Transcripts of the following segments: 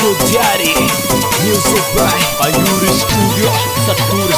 Audio Diary Music by Ayuri Studio. Satur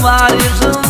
vários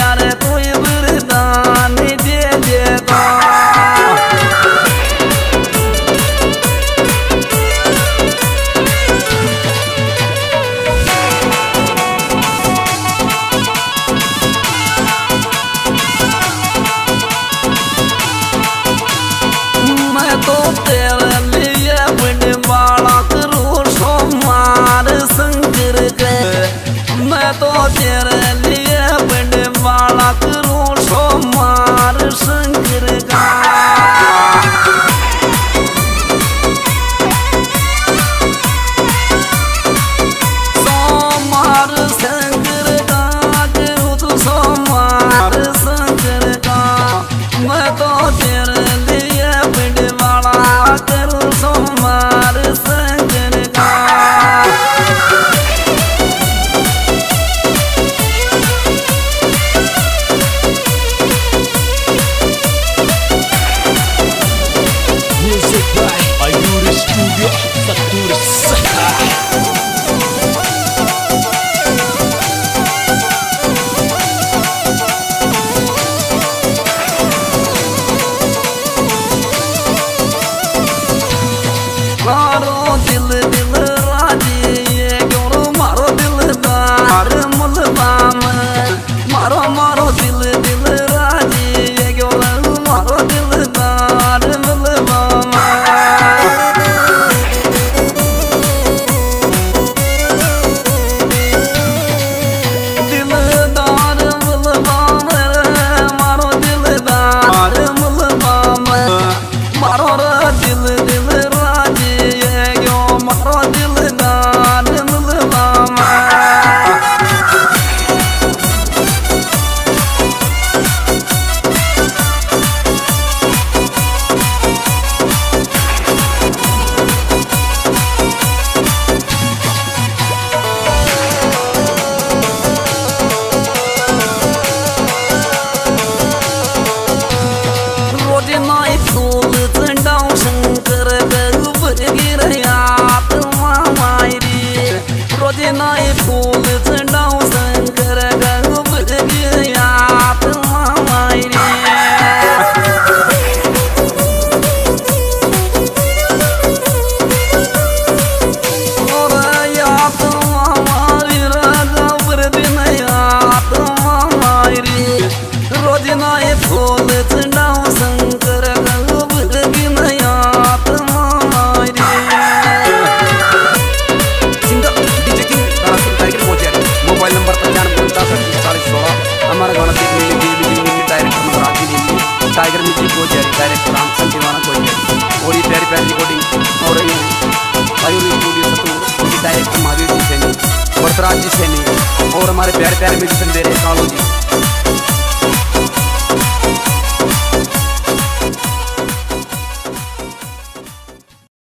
हो। रही है मयूर स्टूडियो महावीर जी से वरसराज जी सैनी और हमारे प्यारे प्यारे म्यूजिशियन दे रहे कालू जी।